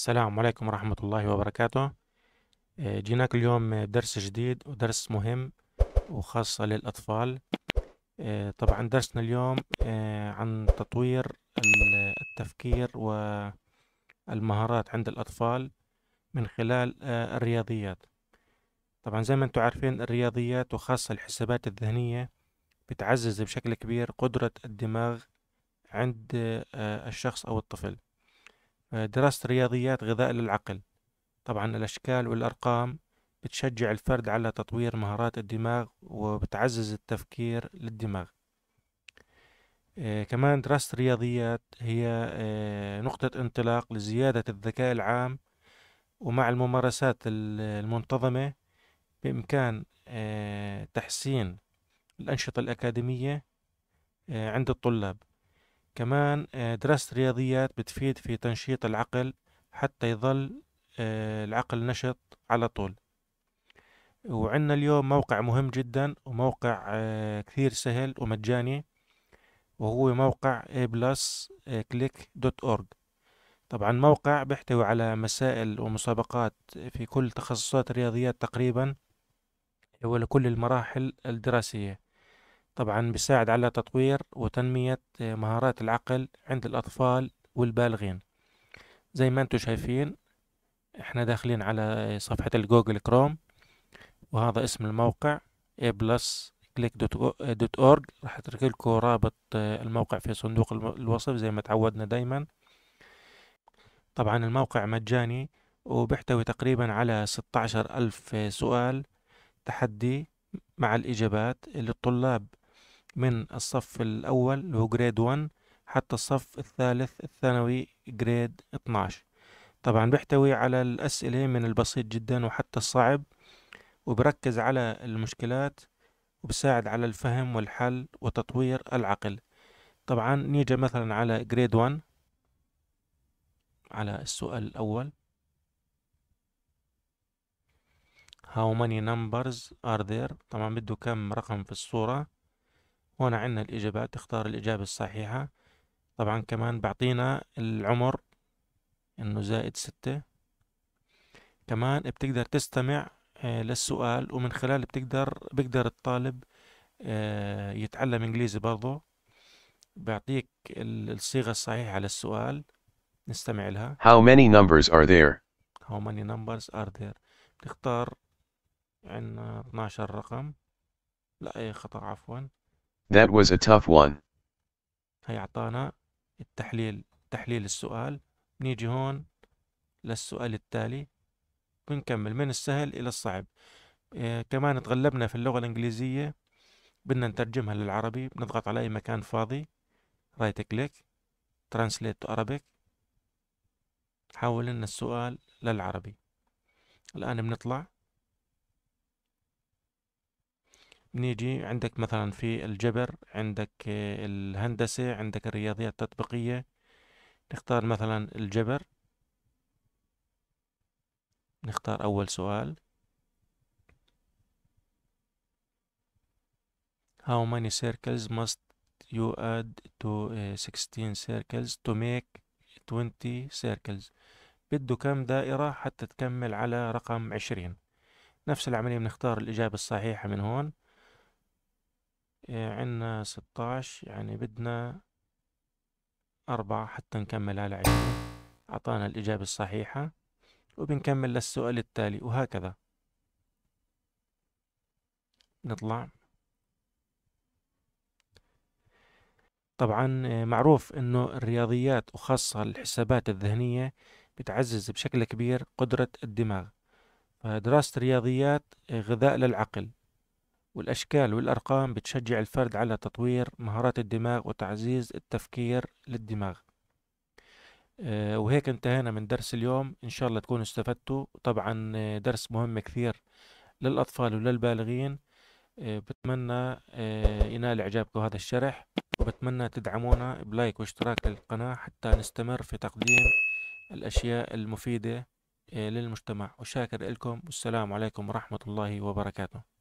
السلام عليكم ورحمة الله وبركاته. آه، جيناك اليوم درس جديد ودرس مهم وخاصة للأطفال. آه، طبعا درسنا اليوم آه، عن تطوير التفكير والمهارات عند الأطفال من خلال الرياضيات. طبعا زي ما أنتم عارفين الرياضيات وخاصة الحسابات الذهنية بتعزز بشكل كبير قدرة الدماغ عند الشخص أو الطفل. دراسة الرياضيات غذاء للعقل. طبعا الأشكال والأرقام بتشجع الفرد على تطوير مهارات الدماغ وبتعزز التفكير للدماغ. آه كمان دراسة الرياضيات هي آه نقطة انطلاق لزيادة الذكاء العام ومع الممارسات المنتظمة بإمكان آه تحسين الأنشطة الأكاديمية آه، عند الطلاب. كمان آه، دراسة الرياضيات بتفيد في تنشيط العقل حتى يظل آه، العقل نشط على طول. وعندنا اليوم موقع مهم جدا وموقع آه، كثير سهل ومجاني وهو موقع a+click.org طبعا موقع بيحتوي على مسائل ومسابقات في كل تخصصات الرياضيات تقريبا ولكل المراحل الدراسية. طبعا بيساعد على تطوير وتنمية مهارات العقل عند الأطفال والبالغين. زي ما أنتم شايفين إحنا داخلين على صفحة الجوجل كروم وهذا اسم الموقع a+click.org راح اترك لكم رابط الموقع في صندوق الوصف زي ما تعودنا دايما. طبعا الموقع مجاني وبيحتوي تقريبا على 16 ألف سؤال تحدي مع الإجابات للطلاب من الصف الأول اللي هو grade 1 حتى الصف الثالث الثانوي grade 12 طبعا بيحتوي على الأسئلة من البسيط جدا وحتى الصعب وبركز على المشكلات وبساعد على الفهم والحل وتطوير العقل. طبعا نيجي مثلا على grade 1 على السؤال الأول. How many numbers are there طبعا بده كم رقم في الصورة؟ هون عندنا الإجابات تختار الإجابة الصحيحة. طبعا كمان بعطينا العمر إنه زائد ستة. كمان بتقدر تستمع آه، للسؤال ومن خلال بتقدر بقدر الطالب آه، يتعلم إنجليزي برضه بيعطيك الصيغة الصحيحة للسؤال. نستمع لها. How many numbers are there? How many numbers are there بتختار عندنا 12 رقم. لا أي خطأ عفوا. That was a tough one. هي أعطانا التحليل تحليل السؤال. نيجي هون للسؤال التالي. بنكمل من السهل إلى الصعب. إيه كمان تغلبنا في اللغة الإنجليزية. بدنا نترجمها للعربي. بنضغط على أي مكان فاضي. right click translate to Arabic. حول لنا السؤال للعربي. الآن بنطلع. نيجي عندك مثلا في الجبر عندك الهندسة عندك الرياضيات التطبيقية. نختار مثلا الجبر. نختار أول سؤال. How many circles must you add to 16 circles to make 20 circles? بده كم دائرة حتى تكمل على رقم عشرين؟ نفس العملية بنختار الإجابة الصحيحة من هون. عندنا ستاش يعني بدنا أربعة حتى نكمل على عشرين أعطانا الإجابة الصحيحة وبنكمل للسؤال التالي وهكذا. نطلع. طبعا معروف إنه الرياضيات وخاصة الحسابات الذهنية بتعزز بشكل كبير قدرة الدماغ. فدراسة الرياضيات غذاء للعقل. والأشكال والأرقام بتشجع الفرد على تطوير مهارات الدماغ وتعزيز التفكير للدماغ. آه، وهيك انتهينا من درس اليوم. إن شاء الله تكونوا استفدتوا. طبعا آه، درس مهم كثير للأطفال وللبالغين. آه، بتمنى ينال إعجابكم هذا الشرح. وبتمنى تدعمونا بلايك واشتراك للقناة حتى نستمر في تقديم الأشياء المفيدة للمجتمع. وشاكر لكم. والسلام عليكم ورحمة الله وبركاته.